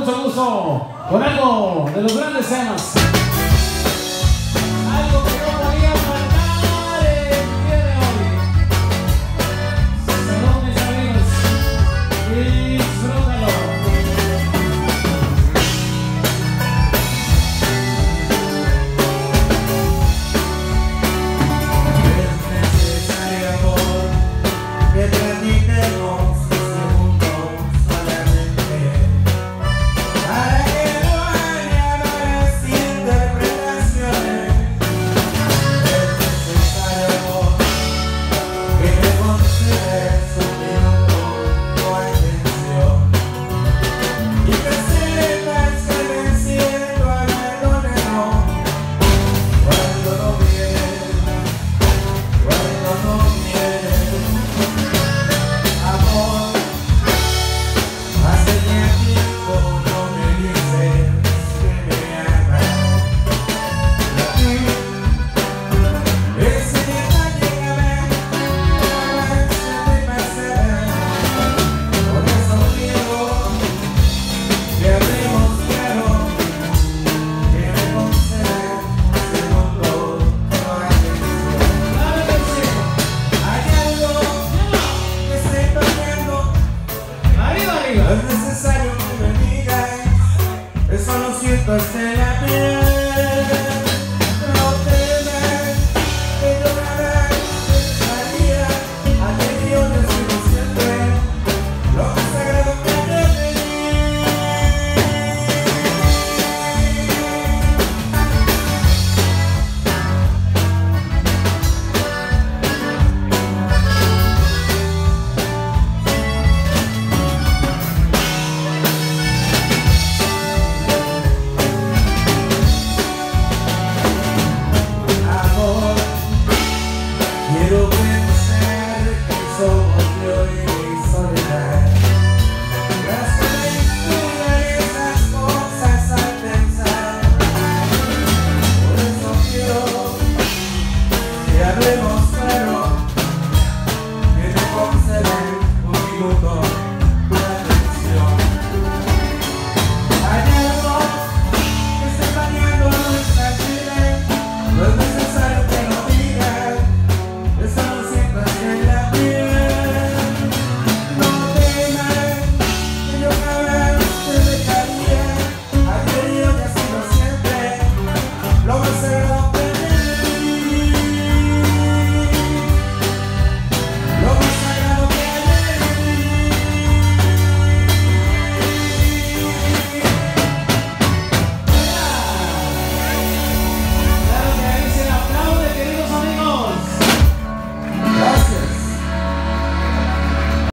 mucho gusto con algo de los grandes temas. você.